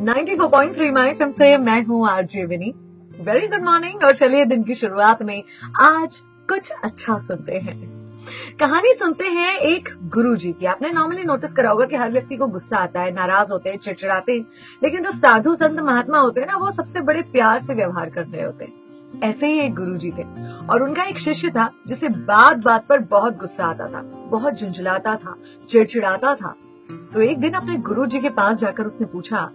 94.3 my से मैं हूँ RJ Vini. Very good morning और चलिए दिन की शुरुआत में आज कुछ अच्छा सुनते हैं। कहानी सुनते हैं एक गुरु जी की। आपने नॉर्मली नोटिस करा होगा कि हर व्यक्ति को गुस्सा आता है, नाराज़ होते हैं, चिड़चिड़ाते हैं। लेकिन जो साधु संत महात्मा होते हैं ना, वो सबसे बड़े प्यार से व्यवहार कर रहे होते हैं। ऐसे ही एक गुरु थे और उनका एक शिष्य था, जिसे बात बात पर बहुत गुस्सा आता था, बहुत झुंझलाता था, चिड़चिड़ाता था। तो एक दिन अपने गुरु जी के पास जाकर उसने पूछा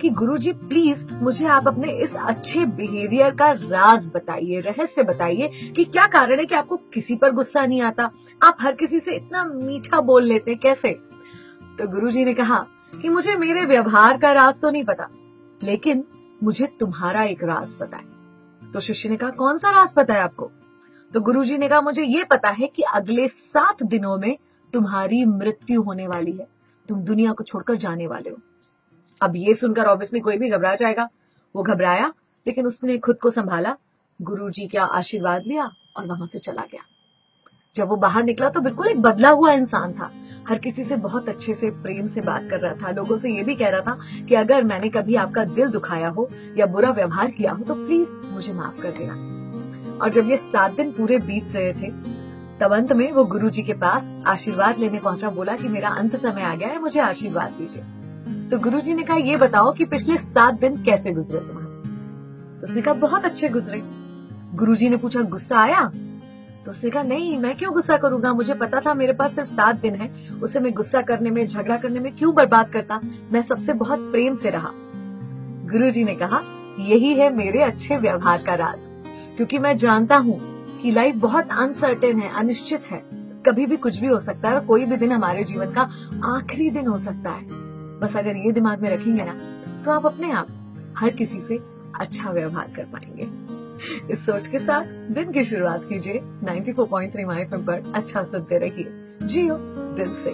कि गुरु जी प्लीज़ मुझे आप अपने इस अच्छे बिहेवियर का राज बताइए, रहस्य बताइए कि क्या कारण है कि आपको किसी पर गुस्सा नहीं आता? आप हर किसी से इतना मीठा बोल लेते कैसे? तो गुरु जी ने कहा कि मुझे मेरे व्यवहार का राज तो नहीं पता, लेकिन मुझे तुम्हारा एक राज पता है। तो शिष्य ने कहा, कौन सा राज पता है आपको? तो गुरु जी ने कहा, मुझे ये पता है कि अगले सात दिनों में तुम्हारी मृत्यु होने वाली है। तुम दुनिया को छोड़कर जाने वाले हो। अब ये सुनकर ऑब्वियसली कोई भी घबरा जाएगा। वो घबराया, लेकिन उसने खुद को संभाला। गुरु जी का आशीर्वाद लिया और वहाँ से चला गया। जब वो बाहर निकला तो बिल्कुल एक बदला हुआ इंसान था। हर किसी से बहुत अच्छे से प्रेम से बात कर रहा था। लोगों से ये भी कह रहा था कि अगर मैंने कभी आपका दिल दुखाया हो या बुरा व्यवहार किया हो तो प्लीज़ मुझे माफ़ कर देना। और जब ये सात दिन पूरे बीत रहे थे तब अंत में वो गुरु जी के पास आशीर्वाद लेने पहुँचा, बोला कि मेरा अंत समय आ गया है, मुझे आशीर्वाद दीजिए। तो गुरु जी ने कहा, ये बताओ कि पिछले सात दिन कैसे गुजरे तुम्हारे? तो उसने कहा, बहुत अच्छे गुजरे। गुरु जी ने पूछा, गुस्सा आया? तो उसने कहा, नहीं, मैं क्यों गुस्सा करूँगा? मुझे पता था मेरे पास सिर्फ़ सात दिन है। उसे मैं गुस्सा करने में, झगड़ा करने में क्यों बर्बाद करता? मैं सबसे बहुत प्रेम से रहा। गुरु जी ने कहा, यही है मेरे अच्छे व्यवहार का राज, क्योंकि मैं जानता हूँ कि लाइफ बहुत अनसर्टेन है, अनिश्चित है। कभी भी कुछ भी हो सकता है और कोई भी दिन हमारे जीवन का आखिरी दिन हो सकता है। बस अगर ये दिमाग में रखेंगे ना तो आप अपने आप हर किसी से अच्छा व्यवहार कर पाएँगे। इस सोच के साथ दिन की शुरुआत कीजिए 94.3 माई पर अच्छा सुनते रहिए। जियो, दिल से।